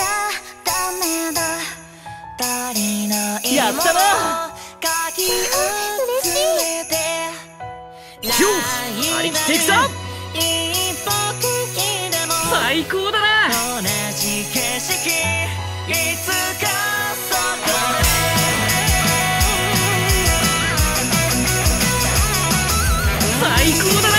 ゃダメだ。の色やったな嬉しい張り切っていくぞ最高だな同じ景色いつかそこ最高だな。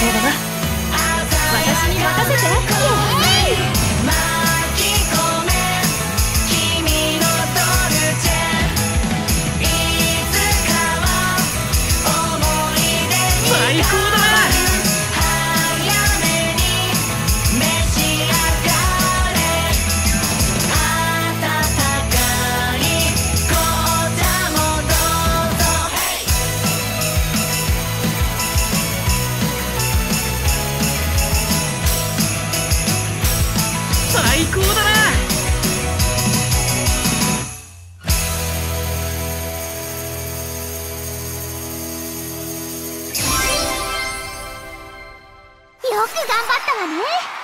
必要そうだな。私に任せて。イエーイ巻き込め君のドルチェいつかは思い出に最高最高だな。よく頑張ったわね。